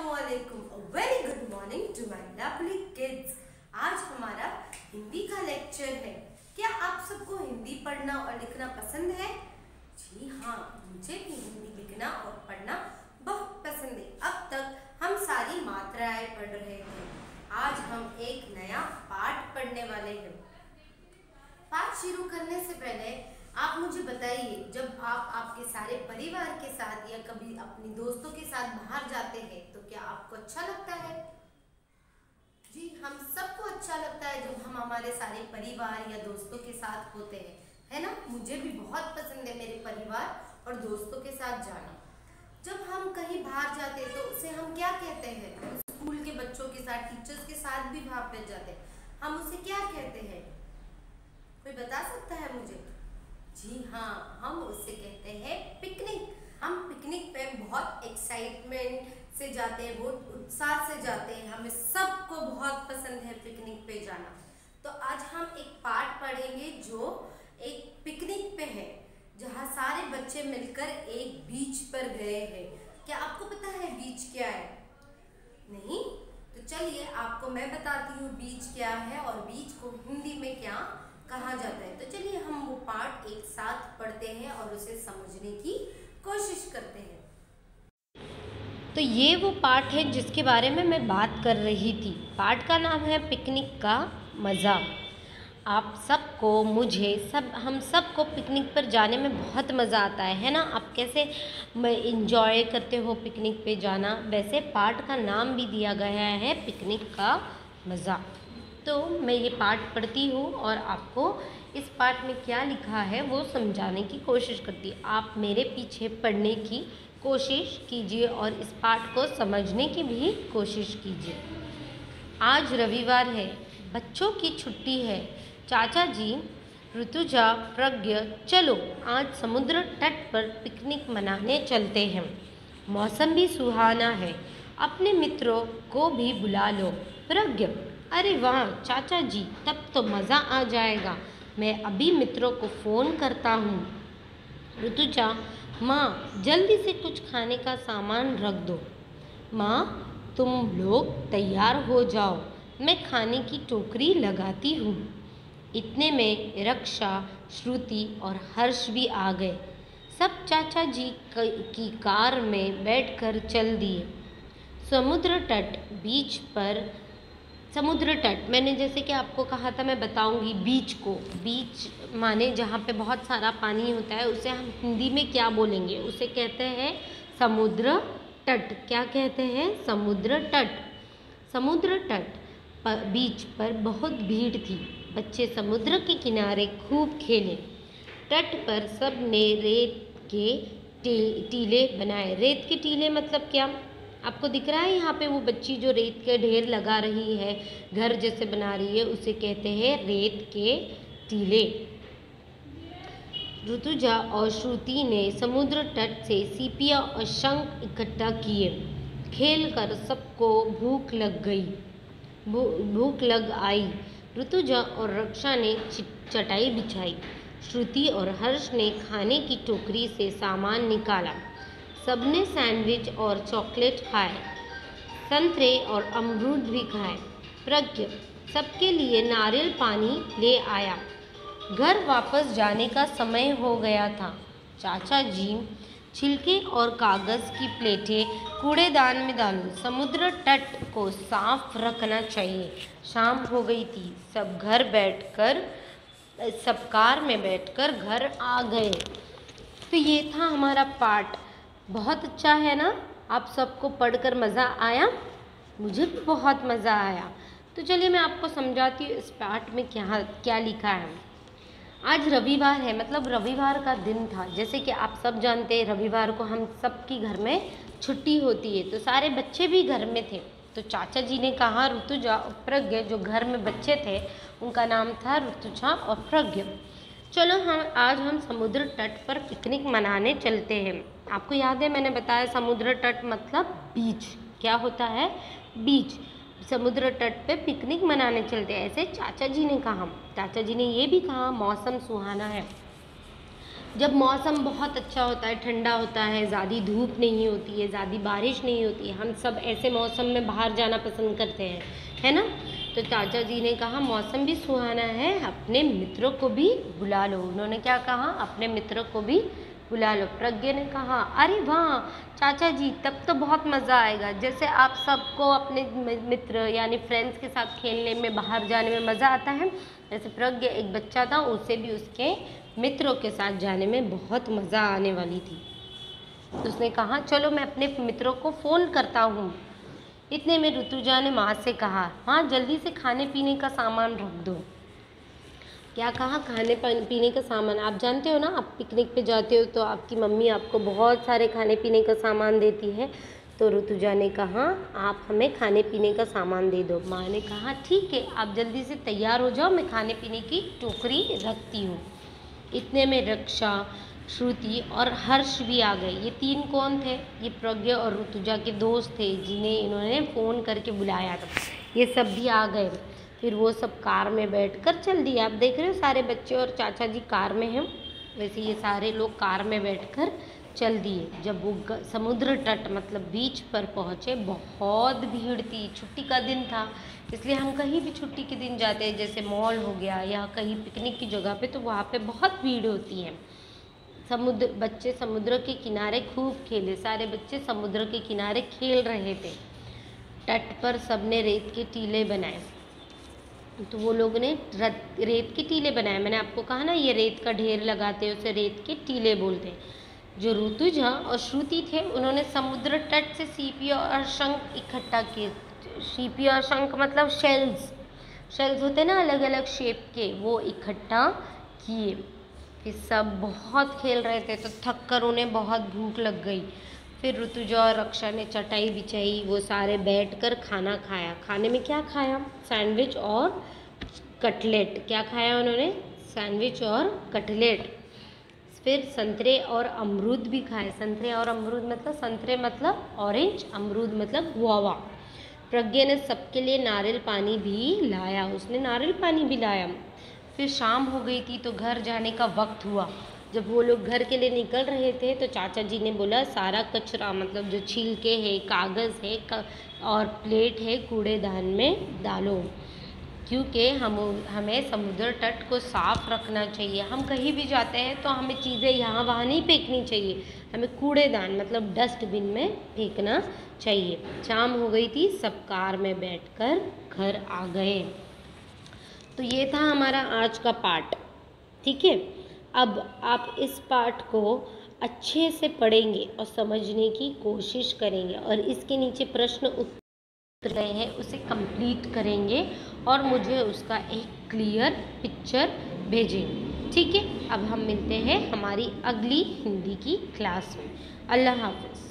असलकुम very good morning to my lovely kids आज हमारा हिंदी का लेक्चर है। क्या आप सबको हिंदी पढ़ना और लिखना पसंद है? जी हाँ मुझे भी हिंदी लिखना और पढ़ना बहुत पसंद है। अब तक हम सारी मात्राएँ पढ़ रहे थे आज हम एक नया पाठ पढ़ने वाले हैं। पाठ शुरू करने से पहले बताइए जब आप आपके सारे परिवार के साथ या कभी अपने दोस्तों के साथ बाहर जाते हैं तो क्या आपको अच्छा लगता है? जी, हम सबको अच्छा लगता है जब हम हमारे सारे परिवार या दोस्तों के साथ होते हैं। है ना? मुझे भी बहुत पसंद है मेरे परिवार और दोस्तों के साथ जाना। जब हम कहीं बाहर जाते हैं तो उसे हम क्या कहते हैं? स्कूल के बच्चों के साथ, टीचर्स के साथ भी वहाँ पर जाते हैं। हम उसे क्या कहते हैं? कोई बता सकता है मुझे? जी हाँ हम उससे कहते हैं पिकनिक हम पिकनिक पे बहुत एक्साइटमेंट से जाते हैं, बहुत उत्साह से जाते हैं. हमें सबको बहुत पसंद है पिकनिक पे जाना. तो आज हम एक पाठ पढ़ेंगे जो एक पिकनिक पे है, जहाँ सारे बच्चे मिलकर एक बीच पर गए हैं. क्या आपको पता है बीच क्या है? नहीं? तो चलिए, आपको मैं बताती हूँ बीच क्या है और बीच को हिंदी में क्या कहा जाता है। तो चलिए हम वो पार्ट एक साथ पढ़ते हैं और उसे समझने की कोशिश करते हैं। तो ये वो पार्ट है जिसके बारे में मैं बात कर रही थी। पार्ट का नाम है पिकनिक का मज़ा। आप सबको, मुझे सब, हम सबको पिकनिक पर जाने में बहुत मज़ा आता है है ना? आप कैसे इंजॉय करते हो पिकनिक पे जाना? वैसे पार्ट का नाम भी दिया गया है पिकनिक का मज़ा। तो मैं ये पाठ पढ़ती हूँ और आपको इस पाठ में क्या लिखा है वो समझाने की कोशिश करती आप मेरे पीछे पढ़ने की कोशिश कीजिए और इस पाठ को समझने की भी कोशिश कीजिए। आज रविवार है, बच्चों की छुट्टी है। चाचा जी, ऋतुजा, प्रज्ञ, चलो, आज समुद्र तट पर पिकनिक मनाने चलते हैं। मौसम भी सुहाना है, अपने मित्रों को भी बुला लो। प्रज्ञ अरे वाह, चाचा जी, तब तो मज़ा आ जाएगा। मैं अभी मित्रों को फ़ोन करता हूँ। ऋतुजा, माँ, जल्दी से कुछ खाने का सामान रख दो। माँ, तुम लोग तैयार हो जाओ। मैं खाने की टोकरी लगाती हूँ। इतने में रक्षा, श्रुति और हर्ष भी आ गए। सब चाचा जी की कार में बैठकर चल दिए। समुद्र तट बीच पर समुद्र तट। मैंने जैसे कि आपको कहा था, मैं बताऊँगी बीच को। बीच माने जहाँ पे बहुत सारा पानी होता है, उसे हम हिंदी में क्या बोलेंगे? उसे कहते हैं समुद्र तट। क्या कहते हैं? समुद्र तट। समुद्र तट पर, बीच पर बहुत भीड़ थी। बच्चे समुद्र के किनारे खूब खेले। तट पर सबने रेत के टीले बनाए। रेत के टीले मतलब क्या? आपको दिख रहा है यहाँ पे वो बच्ची जो रेत के ढेर लगा रही है, घर जैसे बना रही है, उसे कहते हैं रेत के टीले। ऋतुजा और श्रुति ने समुद्र तट से सीपिया और शंख इकट्ठा किए। खेल कर सबको भूख लग गई। भूख लग आई। ऋतुजा और रक्षा ने चटाई बिछाई। श्रुति और हर्ष ने खाने की टोकरी से सामान निकाला। सबने सैंडविच और चॉकलेट खाए। संतरे और अमरूद भी खाए। प्रज्ञ सबके लिए नारियल पानी ले आया। घर वापस जाने का समय हो गया था। चाचा जी छिलके और कागज़ की प्लेटें कूड़ेदान में डालो। समुद्र तट को साफ़ रखना चाहिए। शाम हो गई थी। सब घर बैठकर, सब कार में बैठकर घर आ गए। तो ये था हमारा पाठ। बहुत अच्छा है ना? आप सबको पढ़कर मज़ा आया? मुझे भी बहुत मज़ा आया। तो चलिए मैं आपको समझाती हूँ इस पाठ में क्या क्या लिखा है। आज रविवार है मतलब रविवार का दिन था। जैसे कि आप सब जानते हैं, रविवार को हम सबकी घर में छुट्टी होती है। तो सारे बच्चे भी घर में थे। तो चाचा जी ने कहा, ऋतुजा और प्रज्ञ, जो घर में बच्चे थे, उनका नाम था ऋतुजा और प्रज्ञ। चलो हम, आज हम समुद्र तट पर पिकनिक मनाने चलते हैं। आपको याद है, मैंने बताया समुद्र तट मतलब बीच। क्या होता है? बीच। समुद्र तट पे पिकनिक मनाने चलते हैं। ऐसे चाचा जी ने कहा। चाचा जी ने ये भी कहा, मौसम सुहाना है। जब मौसम बहुत अच्छा होता है, ठंडा होता है, ज़्यादा धूप नहीं होती है, ज़्यादा बारिश नहीं होती है, हम सब ऐसे मौसम में बाहर जाना पसंद करते हैं। है ना? तो चाचा जी ने कहा, मौसम भी सुहाना है, अपने मित्रों को भी बुला लो। उन्होंने क्या कहा, अपने मित्रों को भी बुला लो। प्रज्ञा ने कहा, अरे वाह, चाचा जी, तब तो बहुत मज़ा आएगा। जैसे आप सबको अपने मित्र यानी फ्रेंड्स के साथ खेलने में, बाहर जाने में मज़ा आता है, जैसे प्रज्ञा एक बच्चा था, उसे भी उसके मित्रों के साथ जाने में बहुत मज़ा आने वाली थी। तो उसने कहा, चलो मैं अपने मित्रों को फ़ोन करता हूँ। इतने में ऋतुजा ने माँ से कहा हाँ जल्दी से खाने पीने का सामान रख दो। क्या कहा? खाने पीने का सामान? आप जानते हो ना, आप पिकनिक पे जाते हो तो आपकी मम्मी आपको बहुत सारे खाने पीने का सामान देती है। तो ऋतुजा ने कहा, आप हमें खाने पीने का सामान दे दो। माँ ने कहा, ठीक है, आप जल्दी से तैयार हो जाओ, मैं खाने पीने की टोकरी रखती हूँ। इतने में रक्षा श्रुति और हर्ष भी आ गए। ये तीन कौन थे? ये प्रज्ञा और ऋतुजा के दोस्त थे, जिन्हें इन्होंने फ़ोन करके बुलाया था। ये सब भी आ गए। फिर वो सब कार में बैठ कर चल दिए आप देख रहे हो, सारे बच्चे और चाचा जी कार में हैं। वैसे ये सारे लोग कार में बैठ कर चल दिए। जब वो समुद्र तट मतलब बीच पर पहुँचे, बहुत भीड़ थी। छुट्टी का दिन था, इसलिए हम कहीं भी छुट्टी के दिन जाते हैं, जैसे मॉल हो गया या कहीं पिकनिक की जगह पे तो वहाँ पे बहुत भीड़ होती है। समुद्र, बच्चे समुद्र के किनारे खूब खेले, सारे बच्चे समुद्र के किनारे खेल रहे थे। तट पर सबने रेत के टीले बनाए। तो वो लोग ने रेत के टीले बनाए। मैंने आपको कहा ना, ये रेत का ढेर लगाते हैं उसे रेत के टीले बोलते। हैं जो ऋतुजा और श्रुति थे, उन्होंने समुद्र तट से सीपी और शंख इकट्ठा किए। सीपी और शंख मतलब शेल्स शेल्स होते ना अलग अलग शेप के, वो इकट्ठा किए। फिर सब बहुत खेल रहे थे तो थक कर उन्हें बहुत भूख लग गई। फिर ऋतुजा और रक्षा ने चटाई बिछाई, वो सारे बैठ कर खाना खाया। खाने में क्या खाया? सैंडविच और कटलेट। क्या खाया उन्होंने? सैंडविच और कटलेट। फिर संतरे और अमरूद भी खाए। संतरे और अमरूद मतलब संतरे मतलब ऑरेंज अमरूद मतलब गुआवा प्रज्ञा ने सबके लिए नारियल पानी भी लाया। उसने नारियल पानी भी लाया। फिर शाम हो गई थी तो घर जाने का वक्त हुआ। जब वो लोग घर के लिए निकल रहे थे तो चाचा जी ने बोला, सारा कचरा मतलब जो छिलके है, कागज़ है और प्लेट है, कूड़ेदान में डालो। क्योंकि हम, हमें समुद्र तट को साफ़ रखना चाहिए। हम कहीं भी जाते हैं तो हमें चीज़ें यहाँ वहाँ नहीं फेंकनी चाहिए। हमें कूड़ेदान मतलब डस्टबिन में फेंकना चाहिए। शाम हो गई थी, सब कार में बैठकर घर आ गए। तो ये था हमारा आज का पार्ट ठीक है? अब आप इस पार्ट को अच्छे से पढ़ेंगे और समझने की कोशिश करेंगे और इसके नीचे प्रश्न उत्तर रहे हैं, उसे कंप्लीट करेंगे और मुझे उसका एक क्लियर पिक्चर भेजेंगे। ठीक है? अब हम मिलते हैं हमारी अगली हिंदी की क्लास में। अल्लाह हाफिज़।